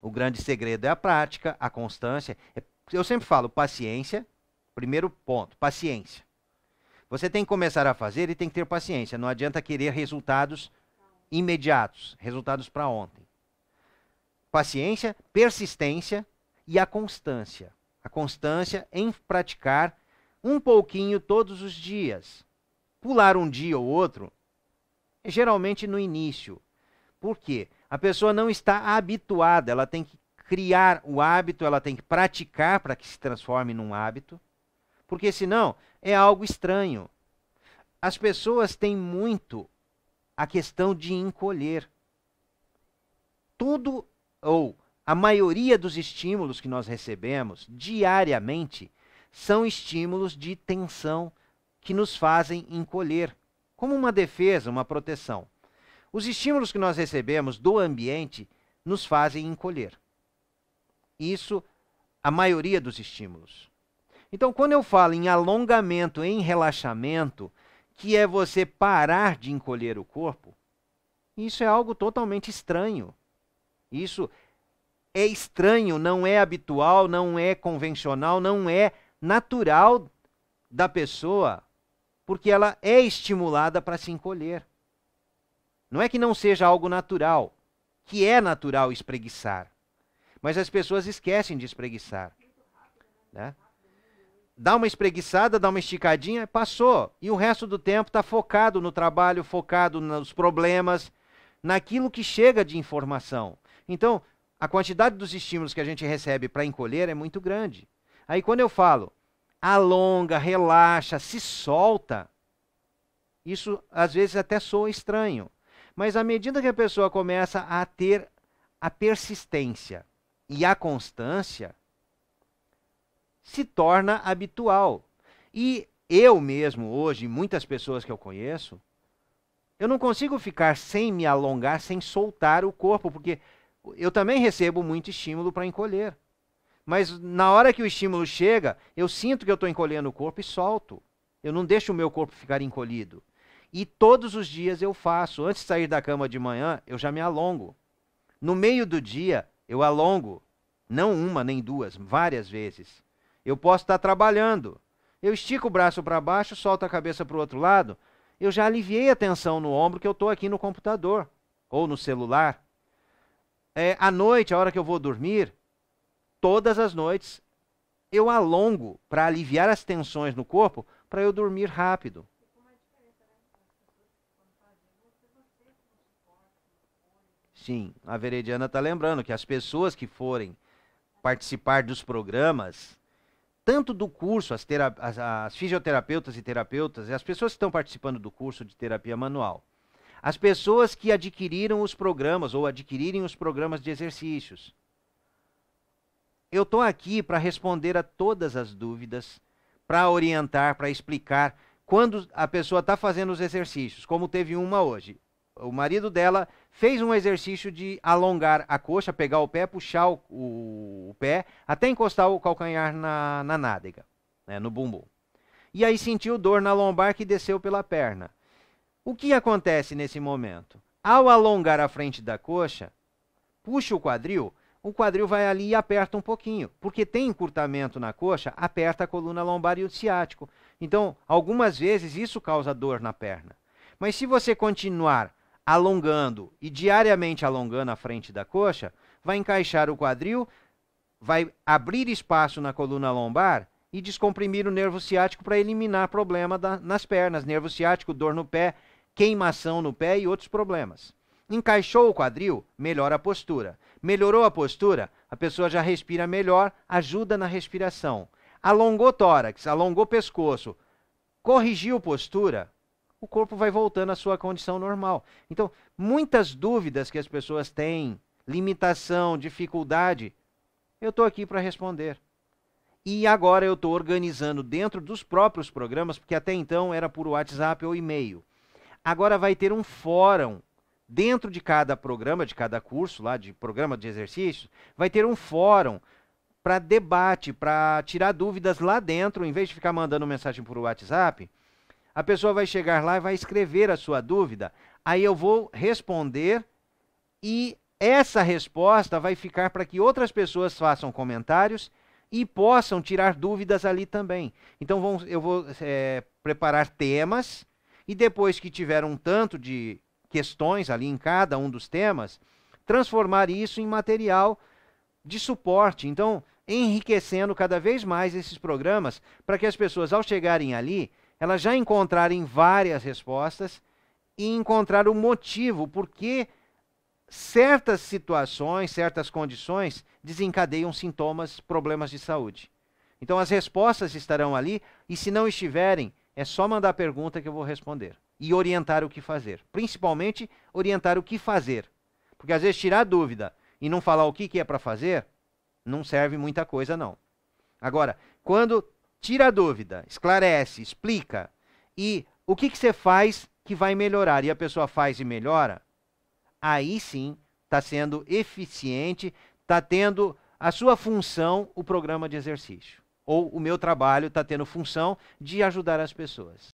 O grande segredo é a prática, a constância. É, eu sempre falo paciência, primeiro ponto, paciência. Você tem que começar a fazer e tem que ter paciência. Não adianta querer resultados imediatos, resultados para ontem. Paciência, persistência e a constância. A constância em praticar um pouquinho todos os dias. Pular um dia ou outro, geralmente no início. Por quê? A pessoa não está habituada, ela tem que criar o hábito, ela tem que praticar para que se transforme num hábito, porque senão é algo estranho. As pessoas têm muito a questão de encolher. Tudo, ou a maioria dos estímulos que nós recebemos diariamente são estímulos de tensão que nos fazem encolher, como uma defesa, uma proteção. Os estímulos que nós recebemos do ambiente nos fazem encolher. Isso, a maioria dos estímulos. Então, quando eu falo em alongamento, em relaxamento, que é você parar de encolher o corpo, isso é algo totalmente estranho. Isso é estranho, não é habitual, não é convencional, não é natural da pessoa, porque ela é estimulada para se encolher. Não é que não seja algo natural, que é natural espreguiçar. Mas as pessoas esquecem de espreguiçar. Né? Dá uma espreguiçada, dá uma esticadinha, passou. E o resto do tempo está focado no trabalho, focado nos problemas, naquilo que chega de informação. Então, a quantidade dos estímulos que a gente recebe para encolher é muito grande. Aí quando eu falo alonga, relaxa, se solta, isso às vezes até soa estranho. Mas à medida que a pessoa começa a ter a persistência e a constância, se torna habitual. E eu mesmo, hoje, muitas pessoas que eu conheço, eu não consigo ficar sem me alongar, sem soltar o corpo, porque eu também recebo muito estímulo para encolher. Mas na hora que o estímulo chega, eu sinto que eu estou encolhendo o corpo e solto. Eu não deixo o meu corpo ficar encolhido. E todos os dias eu faço. Antes de sair da cama de manhã, eu já me alongo. No meio do dia, eu alongo. Não uma nem duas, várias vezes. Eu posso estar trabalhando. Eu estico o braço para baixo, solto a cabeça para o outro lado. Eu já aliviei a tensão no ombro que eu estou aqui no computador ou no celular. É, à noite, a hora que eu vou dormir, todas as noites, eu alongo para aliviar as tensões no corpo para eu dormir rápido. Sim, a Verediana está lembrando que as pessoas que forem participar dos programas, tanto do curso, as, as, as fisioterapeutas e terapeutas, e as pessoas que estão participando do curso de terapia manual, as pessoas que adquiriram os programas ou adquirirem os programas de exercícios. Eu estou aqui para responder a todas as dúvidas, para orientar, para explicar quando a pessoa está fazendo os exercícios, como teve uma hoje o marido dela fez um exercício de alongar a coxa, pegar o pé, puxar o, o, o pé, até encostar o calcanhar na, na nádega, né, no bumbum. E aí sentiu dor na lombar que desceu pela perna. O que acontece nesse momento? Ao alongar a frente da coxa, puxa o quadril, o quadril vai ali e aperta um pouquinho, porque tem encurtamento na coxa, aperta a coluna lombar e o ciático. Então, algumas vezes isso causa dor na perna. Mas se você continuar alongando e diariamente alongando a frente da coxa, vai encaixar o quadril, vai abrir espaço na coluna lombar e descomprimir o nervo ciático para eliminar problema da, nas pernas, nervo ciático, dor no pé, queimação no pé e outros problemas. Encaixou o quadril, melhora a postura. Melhorou a postura, a pessoa já respira melhor, ajuda na respiração. Alongou tórax, alongou pescoço, corrigiu postura, o corpo vai voltando à sua condição normal. Então, muitas dúvidas que as pessoas têm, limitação, dificuldade, eu estou aqui para responder. E agora eu estou organizando dentro dos próprios programas, porque até então era por WhatsApp ou e-mail. Agora vai ter um fórum dentro de cada programa, de cada curso lá de programa de exercícios, vai ter um fórum para debate, para tirar dúvidas lá dentro, em vez de ficar mandando mensagem por WhatsApp, a pessoa vai chegar lá e vai escrever a sua dúvida. Aí eu vou responder e essa resposta vai ficar para que outras pessoas façam comentários e possam tirar dúvidas ali também. Então vamos, eu vou é, preparar temas e depois que tiver um tanto de questões ali em cada um dos temas, transformar isso em material de suporte. Então, enriquecendo cada vez mais esses programas para que as pessoas, ao chegarem ali, elas já encontrarem várias respostas e encontrar o motivo por que certas situações, certas condições desencadeiam sintomas, problemas de saúde. Então as respostas estarão ali e se não estiverem, é só mandar a pergunta que eu vou responder e orientar o que fazer. Principalmente orientar o que fazer. Porque às vezes tirar dúvida e não falar o que, que é para fazer, não serve muita coisa não. Agora, quando tira a dúvida, esclarece, explica e o que, que você faz que vai melhorar e a pessoa faz e melhora, aí sim está sendo eficiente, está tendo a sua função o programa de exercício. Ou o meu trabalho está tendo função de ajudar as pessoas.